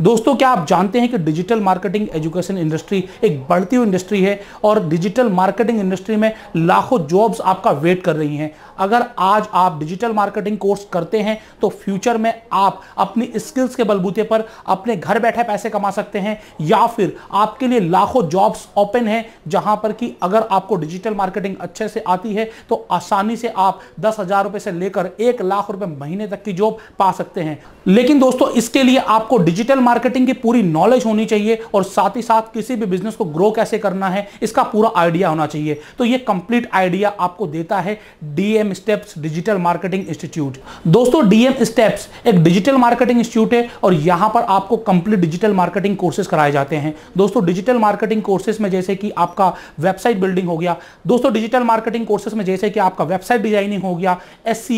दोस्तों, क्या आप जानते हैं कि डिजिटल मार्केटिंग एजुकेशन इंडस्ट्री एक बढ़ती हुई इंडस्ट्री है और डिजिटल मार्केटिंग इंडस्ट्री में लाखों जॉब्स आपका वेट कर रही हैं? अगर आज आप डिजिटल मार्केटिंग कोर्स करते हैं तो फ्यूचर में आप अपनी स्किल्स के बलबूते पर अपने घर बैठे पैसे कमा सकते हैं, या फिर आपके लिए लाखों जॉब्स ओपन हैं, जहाँ पर कि अगर आपको डिजिटल मार्केटिंग अच्छे से आती है तो आसानी से आप दस हज़ार रुपए से लेकर एक लाख रुपए महीने तक की जॉब पा सकते हैं। लेकिन दोस्तों, इसके लिए आपको डिजिटल मार्केटिंग की पूरी नॉलेज होनी चाहिए और साथ ही साथ किसी भी बिज़नेस को ग्रो कैसे करना है, इसका पूरा आइडिया होना चाहिए। तो ये कंप्लीट आइडिया आपको देता है DM steps digital marketing institute दोस्तों डीएम स्टेप्स एक डिजिटल मार्केटिंग इंस्टीट्यूट है और यहाँ पर आपको कंप्लीट डिजिटल मार्केटिंग कोर्सेज कराए जाते हैं। दोस्तों डिजिटल मार्केटिंग कोर्सेज में जैसे कि आपका वेबसाइट बिल्डिंग हो गया। दोस्तों डिजिटल मार्केटिंग कोर्सेज में जैसे कि आपका वेबसाइट डिज़ाइनिंग हो गया। एस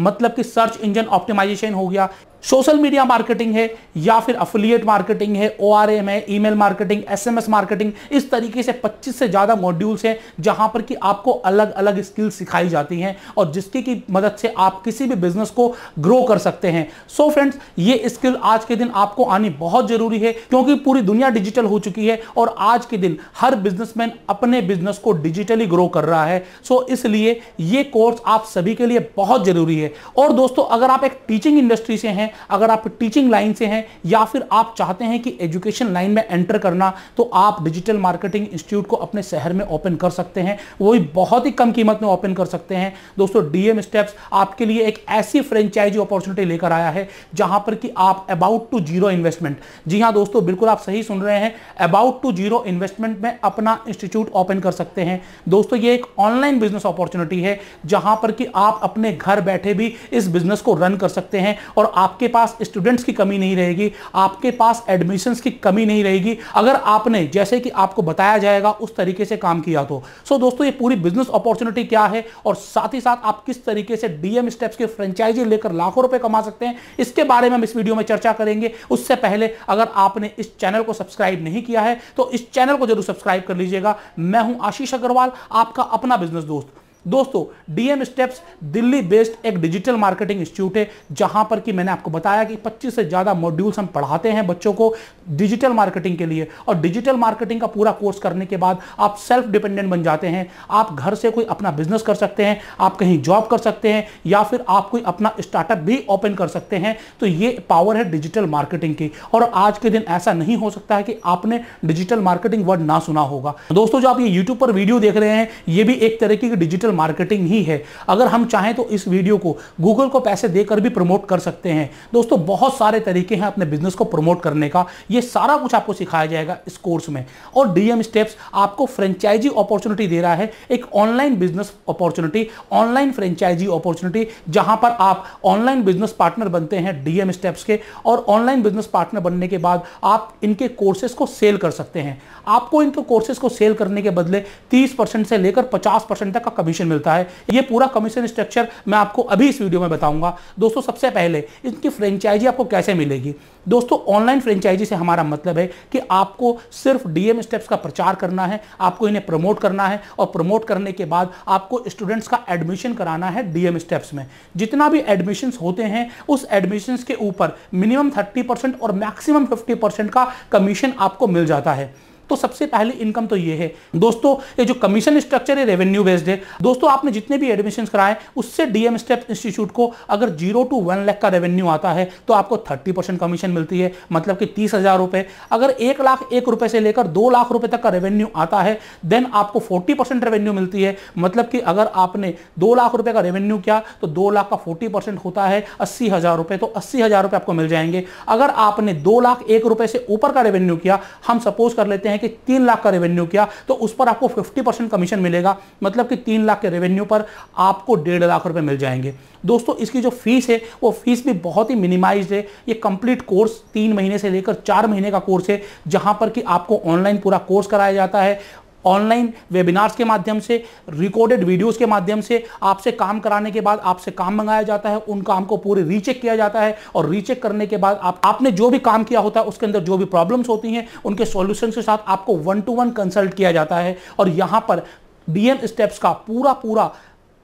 मतलब कि सर्च इंजन ऑप्टिमाइजेशन हो गया। सोशल मीडिया मार्केटिंग है या फिर अफिलिएट मार्केटिंग है ओ आर एम है ईमेल मार्केटिंग एसएमएस मार्केटिंग इस तरीके से 25 से ज़्यादा मॉड्यूल्स हैं जहाँ पर कि आपको अलग अलग स्किल सिखाई जाती हैं और जिसकी की मदद से आप किसी भी बिज़नेस को ग्रो कर सकते हैं। सो so फ्रेंड्स ये स्किल आज के दिन आपको आनी बहुत ज़रूरी है क्योंकि पूरी दुनिया डिजिटल हो चुकी है और आज के दिन हर बिजनेसमैन अपने बिज़नेस को डिजिटली ग्रो कर रहा है। सो so इसलिए ये कोर्स आप सभी के लिए बहुत ज़रूरी है। और दोस्तों, अगर आप एक टीचिंग इंडस्ट्री से हैं अगर आप टीचिंग लाइन से हैं, या फिर आप चाहते हैं कि एजुकेशन लाइन में एंटर करना तो आप डिजिटल मार्केटिंग इंस्टीट्यूट को अपने शहर में ओपन कर सकते हैं। वो भी बहुत ही कम कीमत में ओपन कर सकते हैं। दोस्तों डीएम स्टेप्स आपके लिए एक ऐसी फ्रेंचाइजी अपॉर्चुनिटी लेकर आया है, जहाँ पर कि आप अबाउट टू ज़ीरो इन्वेस्टमेंट जी हाँ दोस्तों, बिल्कुल आप सही सुन रहे हैं। अबाउट टू ज़ीरो इन्वेस्टमेंट में अपना इंस्टीट्यूट ओपन कर सकते हैं। दोस्तों, ये एक ऑनलाइन बिज़नेस अपॉर्चुनिटी है, जहाँ पर कि आप अपने घर बैठे भी इस बिज़नेस को रन कर सकते हैं और आपके आपके पास स्टूडेंट्स की कमी नहीं रहेगी, आपके पास एडमिशंस की कमी नहीं रहेगी। अगर आपने, जैसे कि आपको बताया जाएगा, उस तरीके से काम किया तो। सो दोस्तों, ये पूरी बिज़नेस अपॉर्चुनिटी क्या है? और साथ ही साथ आप किस तरीके से डीएम स्टेप्स की फ्रेंचाइजी लेकर लाखों रुपए कमा सकते हैं, इसके बारे में हम इस वीडियो में चर्चा करेंगे। उससे पहले, अगर आपने इस चैनल को सब्सक्राइब नहीं किया है तो इस चैनल को ज़रूर सब्सक्राइब कर लीजिएगा। मैं हूँ आशीष अग्रवाल, आपका अपना बिज़नेस दोस्त। दोस्तों डीएम स्टेप्स दिल्ली बेस्ड एक डिजिटल मार्केटिंग इंस्टीट्यूट है, जहाँ पर कि मैंने आपको बताया कि 25 से ज़्यादा मॉड्यूल्स हम पढ़ाते हैं बच्चों को डिजिटल मार्केटिंग के लिए। और डिजिटल मार्केटिंग का पूरा कोर्स करने के बाद आप सेल्फ डिपेंडेंट बन जाते हैं। आप घर से कोई अपना बिज़नेस कर सकते हैं, आप कहीं जॉब कर सकते हैं, या फिर आप कोई अपना स्टार्टअप भी ओपन कर सकते हैं। तो ये पावर है डिजिटल मार्केटिंग की। और आज के दिन ऐसा नहीं हो सकता है कि आपने डिजिटल मार्केटिंग वर्ड ना सुना होगा। दोस्तों, जो आप ये यूट्यूब पर वीडियो देख रहे हैं, ये भी एक तरीके की डिजिटल डिजिटल मार्केटिंग ही है। अगर हम चाहें तो इस वीडियो को गूगल को पैसे देकर भी प्रमोट कर सकते हैं। दोस्तों, बहुत सारे तरीके हैं अपने बिज़नेस को प्रमोट करने का। ये सारा कुछ आपको सिखाया जाएगा इस कोर्स में। और डीएम स्टेप्स आपको फ्रेंचाइजी अपॉर्चुनिटी दे रहा है। एक online business opportunity online franchise opportunity जहाँ पर आप ऑनलाइन बिज़नेस पार्टनर बनते हैं डीएम स्टेप्स के। और ऑनलाइन बिज़नेस पार्टनर बनने के बाद आप इनके कोर्सेज को सेल कर सकते हैं। आपको इनके कोर्सेज को सेल करने के बदले 30 परसेंट से लेकर 50 परसेंट तक का कमीशन मिलता है। ये पूरा कमीशन स्ट्रक्चर मैं आपको अभी इस वीडियो में बताऊँगा। दोस्तों, सबसे पहले इनकी फ्रेंचाइजी आपको कैसे मिलेगी? दोस्तों ऑनलाइन फ्रेंचाइजी से हमारा मतलब है कि आपको सिर्फ़ डीएम स्टेप्स का प्रचार करना है, आपको इन्हें प्रमोट करना है और प्रमोट करने के बाद आपको स्टूडेंट्स का एडमिशन कराना है डीएम स्टेप्स में। जितना भी एडमिशन होते हैं, उस एडमिशन के ऊपर मिनिमम थर्टी और मैक्सिमम फिफ्टी का कमीशन आपको मिल जाता है। तो सबसे पहले इनकम तो ये है। दोस्तों, ये जो कमीशन स्ट्रक्चर है रेवेन्यू बेस्ड है, दोस्तों, आपने जितने भी एडमिशन कराए, उससे डीएम स्टेप इंस्टीट्यूट को अगर ज़ीरो टू वन लाख का रेवेन्यू आता है तो आपको थर्टी परसेंट कमीशन मिलती है मतलब कि तीस हज़ार रुपए। अगर एक लाख एक रुपए से लेकर दो लाख रुपए तक का रेवेन्यू आता है देन आपको फोर्टी परसेंट रेवेन्यू मिलती है। मतलब कि अगर आपने दो लाख रुपए का रेवेन्यू किया तो दो लाख का फोर्टी परसेंट होता है अस्सी हज़ार रुपए तो अस्सी हज़ार रुपए आपको मिल जाएँगे। अगर आपने दो लाख एक रुपए से ऊपर का रेवेन्यू किया, हम सपोज़ कर लेते हैं कि तीन लाख का रेवेन्यू किया तो उस पर आपको फिफ्टी परसेंट कमीशन मिलेगा। मतलब कि तीन लाख के रेवेन्यू पर आपको डेढ़ लाख रुपए मिल जाएँगे। दोस्तों, इसकी जो फ़ीस है, वो फ़ीस भी बहुत ही मिनिमाइज है। ये कंप्लीट कोर्स तीन महीने से लेकर चार महीने का कोर्स है, जहाँ पर कि आपको ऑनलाइन पूरा कोर्स कराया जाता है। ऑनलाइन वेबिनार्स के माध्यम से रिकॉर्डेड वीडियोस के माध्यम से आपसे काम कराने के बाद आपसे काम मंगाया जाता है उन काम को पूरे रीचेक किया जाता है और रीचेक करने के बाद आप, आपने जो भी काम किया होता है, उसके अंदर जो भी प्रॉब्लम्स होती हैं, उनके सॉल्यूशन के साथ आपको वन टू वन कंसल्ट किया जाता है और यहाँ पर डीएम स्टेप्स का पूरा पूरा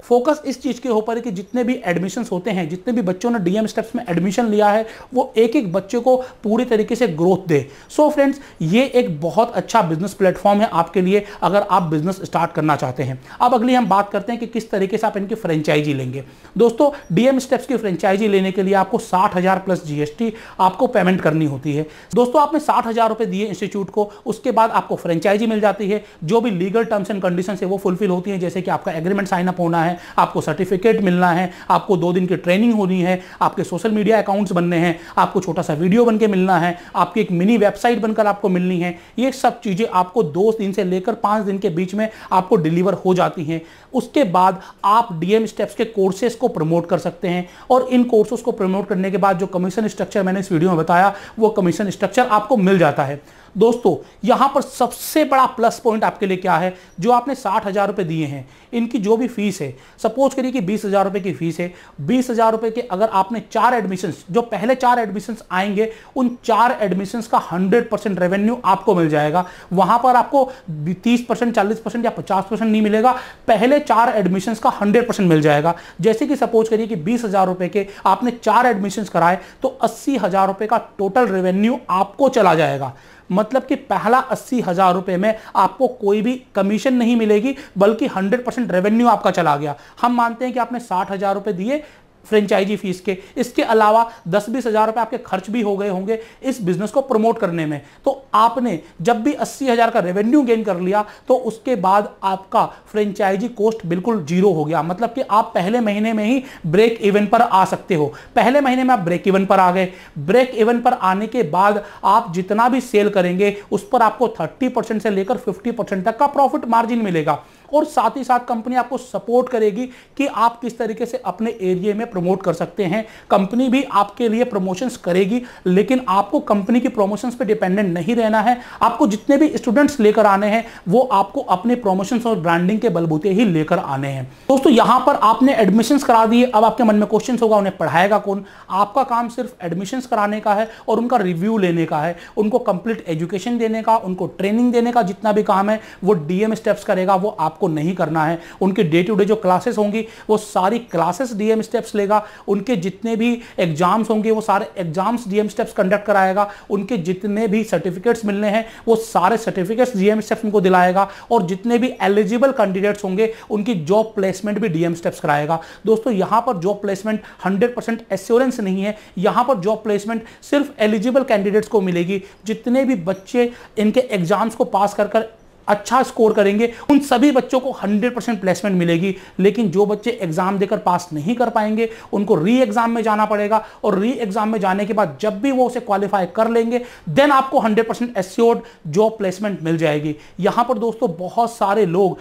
फोकस इस चीज़ के ऊपर है कि जितने भी एडमिशन होते हैं, जितने भी बच्चों ने डीएम स्टेप्स में एडमिशन लिया है, वो एक एक बच्चे को पूरी तरीके से ग्रोथ दे। सो so फ्रेंड्स ये एक बहुत अच्छा बिज़नेस प्लेटफॉर्म है आपके लिए अगर आप बिज़नेस स्टार्ट करना चाहते हैं। अब अगली हम बात करते हैं कि किस तरीके से आप इनकी फ्रेंचाइजी लेंगे। दोस्तों डीएम स्टेप्स की फ्रेंचाइजी लेने के लिए आपको साठ प्लस जीएसटी आपको पेमेंट करनी होती है। दोस्तों, आपने साठ हज़ार दिए इंस्टीट्यूट को, उसके बाद आपको फ्रेंचाइजी मिल जाती है। जो भी लीगल टर्म्स एंड कंडीशन है वो फुलफिल होती है, जैसे कि आपका एग्रीमेंट साइन अप होना है आपको सर्टिफिकेट मिलना है, आपको दो दिन की ट्रेनिंग होनी है, आपके सोशल मीडिया अकाउंट्स बनने हैं, आपको छोटा सा वीडियो बन मिलना है, आपकी एक मिनी वेबसाइट बनकर आपको मिलनी है, ये सब चीज़ें आपको दो दिन से लेकर पाँच दिन के बीच में आपको डिलीवर हो जाती हैं। उसके बाद आप डीएम स्टेप्स के कोर्सेज को प्रमोट कर सकते हैं और इन कोर्सेज को प्रमोट करने के बाद जो कमीशन स्ट्रक्चर मैंने इस वीडियो में बताया, वो कमीशन स्ट्रक्चर आपको मिल जाता है। दोस्तों, यहाँ पर सबसे बड़ा प्लस पॉइंट आपके लिए क्या है? जो आपने साठ हज़ार रुपए दिए हैं, इनकी जो भी फ़ीस है, सपोज़ करिए कि बीस हज़ार रुपए की फ़ीस है, बीस हज़ार रुपए के अगर आपने चार एडमिशन जो पहले चार एडमिशन आएँगे, उन चार एडमिशन का हंड्रेड परसेंट रेवेन्यू आपको मिल जाएगा। वहाँ पर आपको तीस परसेंट चालीस परसेंट या पचास परसेंट नहीं मिलेगा, पहले चार एडमिशन का हंड्रेड परसेंट मिल जाएगा। जैसे कि सपोज़ करिए कि बीस हज़ार रुपए के आपने चार एडमिशन कराए तो अस्सी हज़ार रुपए का टोटल रेवेन्यू आपको चला जाएगा। मतलब कि पहला अस्सी हज़ार रुपए में आपको कोई भी कमीशन नहीं मिलेगी, बल्कि हंड्रेड परसेंट रेवेन्यू आपका चला गया। हम मानते हैं कि आपने साठ हज़ार रुपए दिए फ्रेंचाइजी फ़ीस के। इसके अलावा दस बीस हज़ार रुपए आपके खर्च भी हो गए होंगे इस बिज़नेस को प्रमोट करने में। तो आपने जब भी अस्सी हज़ार का रेवेन्यू गेन कर लिया तो उसके बाद आपका फ्रेंचाइजी कॉस्ट बिल्कुल ज़ीरो हो गया। मतलब कि आप पहले महीने में ही ब्रेक इवन पर आ सकते हो। पहले महीने में आप ब्रेक इवन पर आ गए। ब्रेक इवन पर आने के बाद आप जितना भी सेल करेंगे, उस पर आपको थर्टी से लेकर फिफ्टी तक का प्रॉफिट मार्जिन मिलेगा। और साथ ही साथ कंपनी आपको सपोर्ट करेगी कि आप किस तरीके से अपने एरिया में प्रमोट कर सकते हैं। कंपनी भी आपके लिए प्रमोशंस करेगी, लेकिन आपको कंपनी की प्रमोशंस पे डिपेंडेंट नहीं रहना है। आपको जितने भी स्टूडेंट्स लेकर आने हैं, वो आपको अपने प्रमोशंस और ब्रांडिंग के बलबूते ही लेकर आने हैं। दोस्तों, यहाँ पर आपने एडमिशंस करा दिए। अब आपके मन में क्वेश्चन होगा, उन्हें पढ़ाएगा कौन? आपका काम सिर्फ़ एडमिशंस कराने का है और उनका रिव्यू लेने का है। उनको कंप्लीट एजुकेशन देने का, उनको ट्रेनिंग देने का जितना भी काम है, वो डीएम स्टेप्स करेगा, वो आप आपको नहीं करना है। उनकी डे टू डे जो क्लासेस होंगी, वो सारी क्लासेस डीएम स्टेप्स लेगा। उनके जितने भी एग्ज़ाम्स होंगे, वो सारे एग्ज़ाम्स डीएम स्टेप्स कंडक्ट कराएगा। उनके जितने भी सर्टिफिकेट्स मिलने हैं, वो सारे सर्टिफिकेट्स डीएम स्टेप्स उनको दिलाएगा। और जितने भी एलिजिबल कैंडिडेट्स होंगे, उनकी जॉब प्लेसमेंट भी डीएम स्टेप्स कराएगा। दोस्तों, यहाँ पर job placement hundred percent assurance नहीं है। यहाँ पर जॉब प्लेसमेंट सिर्फ़ एलिजिबल कैंडिडेट्स को मिलेगी। जितने भी बच्चे इनके एग्ज़ाम्स को पास कर कर अच्छा स्कोर करेंगे, उन सभी बच्चों को 100 परसेंट प्लेसमेंट मिलेगी। लेकिन जो बच्चे एग्ज़ाम देकर पास नहीं कर पाएँगे, उनको री एग्ज़ाम में जाना पड़ेगा और री एग्ज़ाम में जाने के बाद जब भी वो उसे क्वालिफाई कर लेंगे देन आपको 100 परसेंट जॉब प्लेसमेंट मिल जाएगी। यहाँ पर दोस्तों, बहुत सारे लोग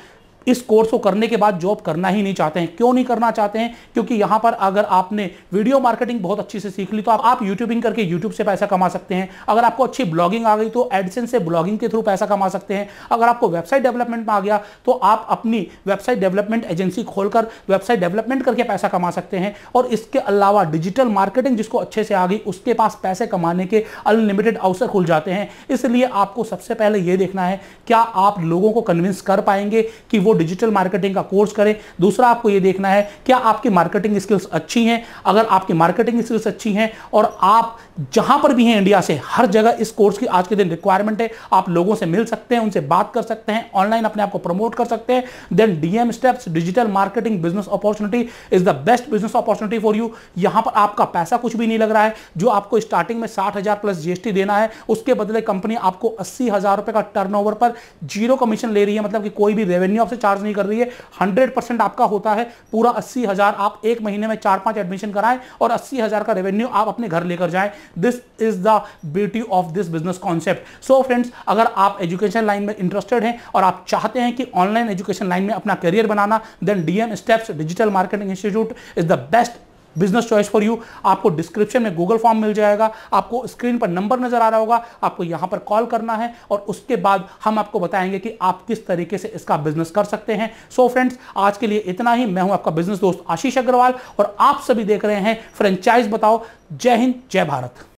इस कोर्स को करने के बाद जॉब करना ही नहीं चाहते हैं। क्यों नहीं करना चाहते हैं? क्योंकि यहाँ पर अगर आपने वीडियो मार्केटिंग बहुत अच्छी से सीख ली तो आप यूट्यूबिंग करके यूट्यूब से पैसा कमा सकते हैं। अगर आपको अच्छी ब्लॉगिंग आ गई तो एडसेंस से ब्लॉगिंग के थ्रू पैसा कमा सकते हैं। अगर आपको वेबसाइट डेवलपमेंट में आ गया तो आप अपनी वेबसाइट डेवलपमेंट एजेंसी खोलकर वेबसाइट डेवलपमेंट करके पैसा कमा सकते हैं। और इसके अलावा डिजिटल मार्केटिंग जिसको अच्छे से आ गई, उसके पास पैसे कमाने के अनलिमिटेड अवसर खुल जाते हैं। इसलिए आपको सबसे पहले यह देखना है, क्या आप लोगों को कन्विंस कर पाएँगे कि वो डिजिटल मार्केटिंग का कोर्स करें। दूसरा आपको यह देखना है, क्या आपकी मार्केटिंग स्किल्स अच्छी हैं? अगर आपकी मार्केटिंग स्किल्स अच्छी हैं और आप जहाँ पर भी हैं इंडिया से, हर जगह इस कोर्स की आज के दिन रिक्वायरमेंट है। आप लोगों से मिल सकते हैं, उनसे बात कर सकते हैं ऑनलाइन अपने आप को प्रमोट कर सकते हैं। Then DM steps digital marketing business opportunity is the best business opportunity for you यहाँ पर आपका पैसा कुछ भी नहीं लग रहा है। जो आपको स्टार्टिंग में साठ हज़ार प्लस जीएसटी देना है, उसके बदले कंपनी आपको अस्सी हज़ार का टर्नओवर पर ज़ीरो कमीशन ले रही है। मतलब कि कोई भी रेवेन्यू आपसे चार्ज नहीं कर रही है। हंड्रेड परसेंट आपका होता है। पूरा अस्सी हज़ार आप एक महीने में चार पाँच एडमिशन कराएँ और अस्सी हज़ार का रेवेन्यू आप अपने घर लेकर जाएँ। This is the beauty of this business concept so friends अगर आप एजुकेशन लाइन में इंटरेस्टेड हैं और आप चाहते हैं कि ऑनलाइन एजुकेशन लाइन में अपना career banana then DM steps digital marketing institute is the best business choice for you. आपको डिस्क्रिप्शन में गूगल फॉर्म मिल जाएगा, आपको स्क्रीन पर नंबर नज़र आ रहा होगा, आपको यहाँ पर कॉल करना है और उसके बाद हम आपको बताएँगे कि आप किस तरीके से इसका बिज़नेस कर सकते हैं। सो so फ्रेंड्स आज के लिए इतना ही। मैं हूँ आपका बिज़नेस दोस्त आशीष अग्रवाल और आप सभी देख रहे हैं फ्रेंचाइज बताओ। जय हिंद, जय भारत।